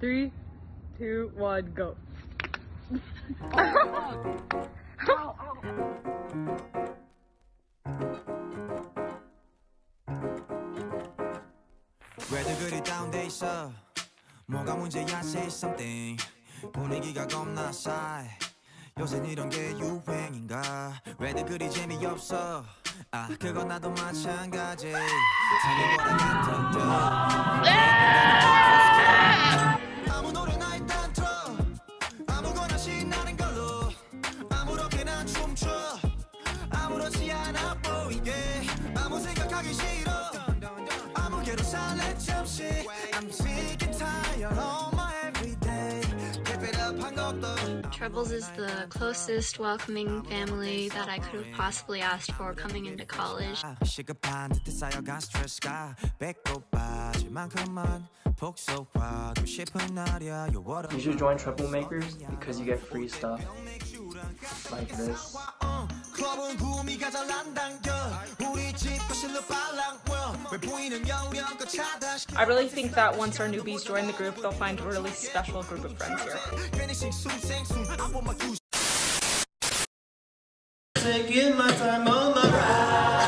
Three, two, one, go. 왜들 그리 다운돼 있어? 뭐가 문제야 say something. 분위기가 겁나 싸해. 요새 이런 게 유행인가? 왜들 그리 재미없어? 아 그건 나도 마찬가지. do 아 나 보이게. 아무 생각하기 싫어. 아무개로 살래 잠시. I'm sick and tired my everyday. Trebles is the closest welcoming family that I could have possibly asked for coming into college. You should join Treblemakers because you get free stuff like this. 클럽은 구미가 잘 안 당겨 우리 집 거실로 빨랑워 왜 보이는 영영껏 차단시켜 I really think that once our newbies join the group, they'll find a really special group of friends here. 괜히 식숨생숨 I want my juice Taking my time on my ride.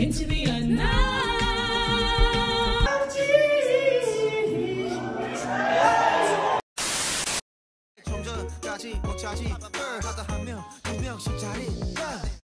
네, 괜치 않나 점점까지 먹자지? 어, 하다 한명두 명씩 자리. 아.